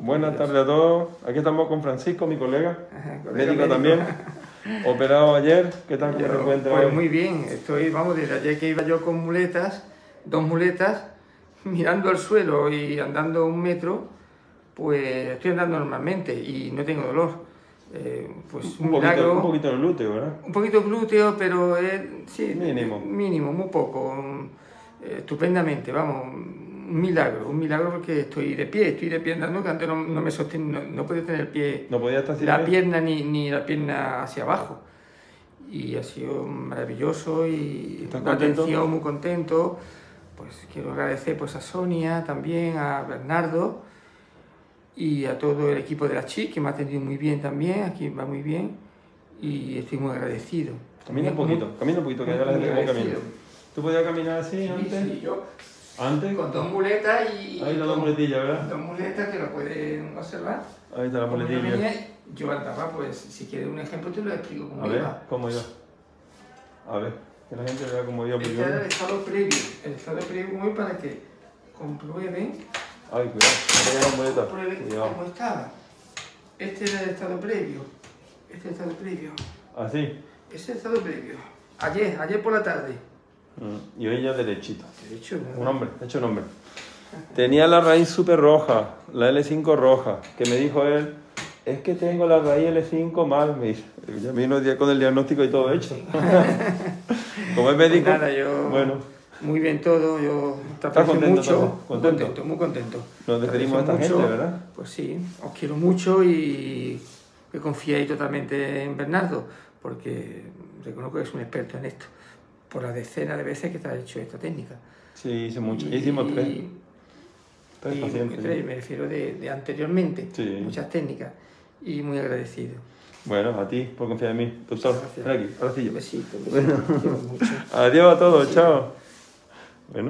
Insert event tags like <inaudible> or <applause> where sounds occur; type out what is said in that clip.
Buenas tardes a todos. Aquí estamos con Francisco, mi colega, Ajá, colega médico médico. también. <laughs> Operado ayer. ¿Qué tal? ¿Cómo te encuentras pues hoy? muy bien, estoy, vamos, desde ayer que iba yo con muletas, dos muletas, <laughs> mirando al suelo y andando un metro, pues estoy andando normalmente y no tengo dolor. Eh, pues un, un, poquito, un poquito el glúteo, ¿verdad? un poquito glúteo, pero es, sí, Mínimo. mínimo, muy poco, eh, estupendamente, vamos, un milagro, un milagro porque estoy de pie, estoy de pie andando, que antes no, no me sostenía, no, no podía tener el pie No podía estar la pierna ni, ni la pierna hacia abajo. Y ha sido maravilloso y ¿Estás una contento? atención muy contento. Pues quiero agradecer pues, a Sonia también, a Bernardo y a todo el equipo de la CHI que me ha atendido muy bien también, aquí va muy bien y estoy muy agradecido. Camina un poquito, camina un poquito, que ya la gente camina. ¿Tú podías caminar así Sí, antes? sí, yo ¿Antes? con dos muletas y... Ahí está la muletilla, ¿verdad? Dos muletas que lo pueden observar. Ahí está la muletilla. yo andaba, pues, si quieres un ejemplo, te lo explico cómo A ver, iba. ¿cómo iba? A ver, que la gente vea cómo iba. Este era el estado previo, el estado previo muy para que comprueben, Ay, cuidado, no te la muleta. comprueben Cuidado. cómo estaba. Este era el estado previo, este es el estado previo, Así. ese es el estado previo. Ayer, ayer por la tarde. Mm, Y ya derechito. De hecho, Un hombre, hecho un hombre. Tenía la raíz súper roja, la L5 roja, que me dijo él, es que tengo la raíz L5 mal, me dice. Ya vino día con el diagnóstico y todo hecho. <laughs> Como es médico, Pues nada, yo- bueno, muy bien todo, yo te ¿Estás aprecio contento mucho, también? muy ¿Contento? contento, muy contento. nos despedimos de esta aprecio gente, mucho. ¿verdad? Pues sí, os quiero mucho y que confiéis totalmente en Bernardo, porque reconozco que es un experto en esto, por las decenas de veces que te ha hecho esta técnica. Sí, hice mucho. Y- Hicimos tres. Tres y pacientes. tres, me refiero de, de anteriormente, Sí. muchas técnicas, y muy agradecido. Bueno, a ti por confiar en mí. Doctor, Gracias. aquí, ahora sí yo. Un besito, mucho. <laughs> Adiós a todos, chao. Bueno.